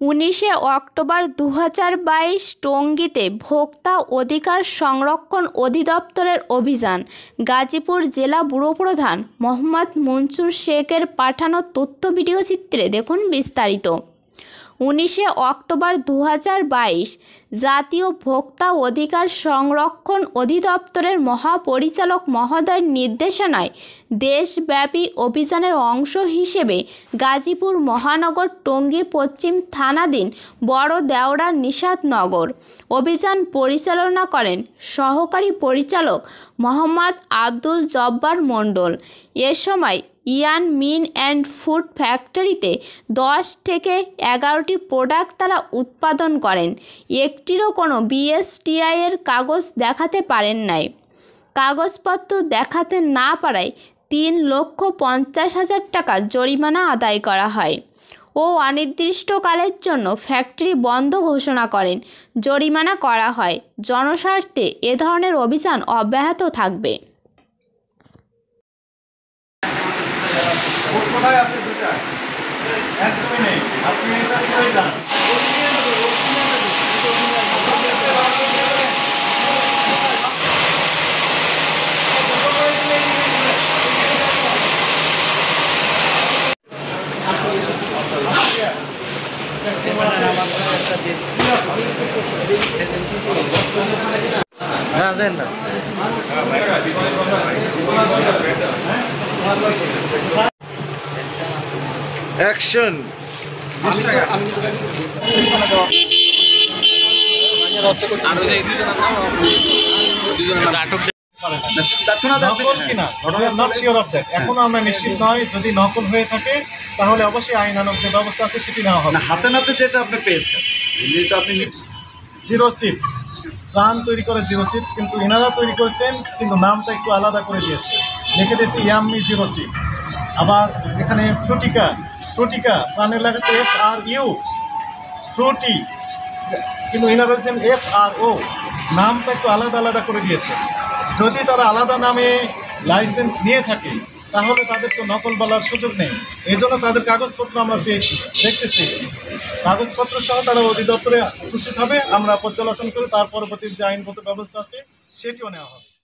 উনিশে অক্টোবর দু বাইশ টঙ্গীতে ভোক্তা অধিকার সংরক্ষণ অধিদপ্তরের অভিযান। গাজীপুর জেলা ব্যুরো প্রধান মোহাম্মদ মনসুর শেখের পাঠানো তথ্য ভিডিও চিত্রে দেখুন বিস্তারিত। উনিশে অক্টোবর দু হাজার বাইশ জাতীয় ভোক্তা অধিকার সংরক্ষণ অধিদপ্তরের মহাপরিচালক মহোদয়ের নির্দেশনায় দেশব্যাপী অভিযানের অংশ হিসেবে গাজীপুর মহানগর টঙ্গী পশ্চিম থানাধীন বড় দেওড়া নিষাদনগর অভিযান পরিচালনা করেন সহকারী পরিচালক মোহাম্মদ আব্দুল জব্বার মণ্ডল। এ সময় ইয়ান মিন অ্যান্ড ফুড ফ্যাক্টরিতে দশ থেকে এগারোটি প্রোডাক্ট তারা উৎপাদন করেন। একটিরও কোনো বিএসটিআই এর কাগজ দেখাতে পারেন নাই। কাগজপত্র দেখাতে না পারায় তিন লক্ষ পঞ্চাশ হাজার টাকা জরিমানা আদায় করা হয় ও অনির্দিষ্টকালের জন্য ফ্যাক্টরি বন্ধ ঘোষণা করেন। জরিমানা করা হয়। জনস্বার্থে এ ধরনের অভিযান অব্যাহত থাকবে। কোথায় আছে দুটা একদমই নেই আপনি এটা করে যান হ্যাঁ দেন না অ্যাকশন এখনও আমরা নিশ্চিত নয় যদি নকল হয়ে থাকে তাহলে অবশ্যই যে ব্যবস্থা আছে সেটি নেওয়া হবে। হাতে নাতে যেটা আপনি পেয়েছেন যেটা আপনি জিরো চিপস। প্রাণ তৈরি করে জিরো চিপস কিন্তু এনারা তৈরি করেছেন কিন্তু নামটা একটু আলাদা করে দিয়েছে। লিখে দিয়েছে ইয়াম্মি জিরো চিপস। আবার এখানে ফ্রুটিকা। ফ্রুটিকা প্রাণের লাগাচ্ছে এফ আর ইউ ফ্রুটি কিন্তু এনারা বলছেন এফ আর ও নামটা একটু আলাদা আলাদা করে দিয়েছে। যদি তারা আলাদা নামে লাইসেন্স নিয়ে থাকে, তাহলে তাদের তো নকল বলার সুযোগ নেই। এই জন্য তাদের কাগজপত্র আমরা চেয়েছি, দেখতে চেয়েছি। কাগজপত্র সহ তারা অধিদপ্তরে উপস্থিত হবে। আমরা পর্যালোচনা করে তার পরবর্তী যে আইনগত ব্যবস্থা আছে, সেটিও নেওয়া হবে।